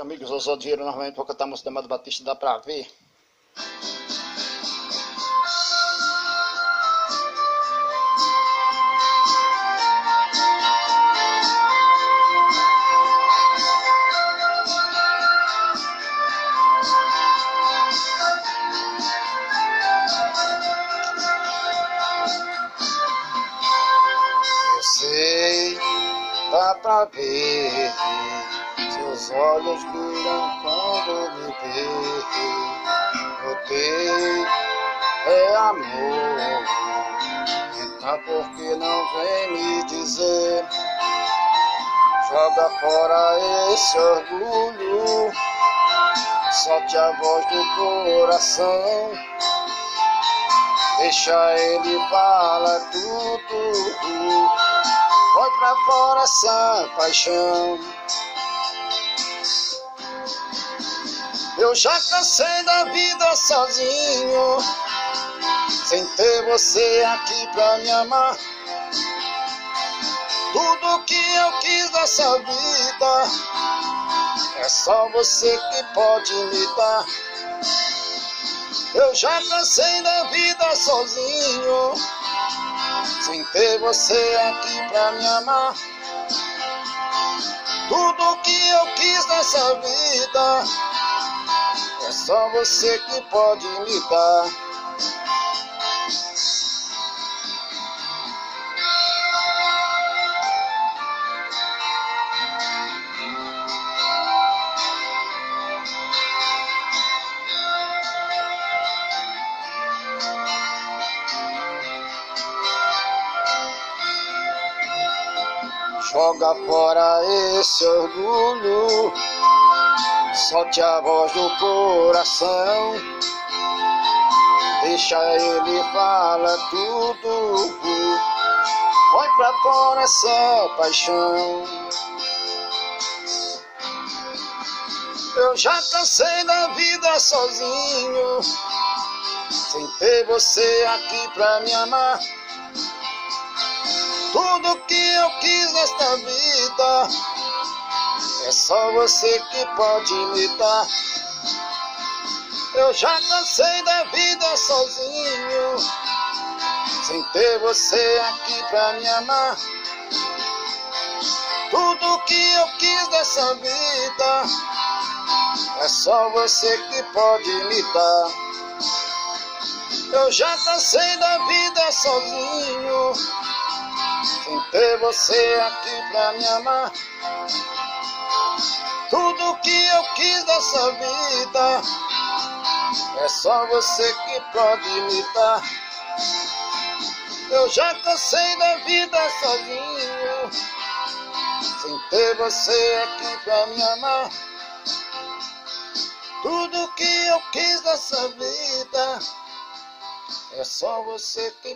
Amigos, eu sou Dinheiro normalmente vou cantar a música Amado Batista, dá pra ver. Eu sei, dá pra ver seus olhos brilham quando me vê. Notei, é amor. Então por que não vem me dizer? Joga fora esse orgulho. Solte a voz do coração. Deixa ele falar tudo. Põe pra fora essa paixão. Eu já cansei da vida sozinho, sem ter você aqui pra me amar. Tudo que eu quis nessa vida é só você que pode me dar. Eu já cansei da vida sozinho, sem ter você aqui pra me amar. Tudo que eu quis nessa vida só você que pode me dar. Joga fora esse orgulho, solte a voz do coração, deixa ele falar tudo, põe pra fora essa paixão. Eu já cansei da vida sozinho, sem ter você aqui pra me amar. Tudo que eu quis nesta vida é só você que pode me dar. Eu já cansei da vida sozinho, sem ter você aqui pra me amar. Tudo que eu quis nessa vida é só você que pode me dar. Eu já cansei da vida sozinho sem ter você aqui pra me amar. Tudo que eu quis nessa vida é só você que pode me dar. Eu já cansei da vida sozinho, sem ter você aqui pra me amar. Tudo que eu quis nessa vida é só você que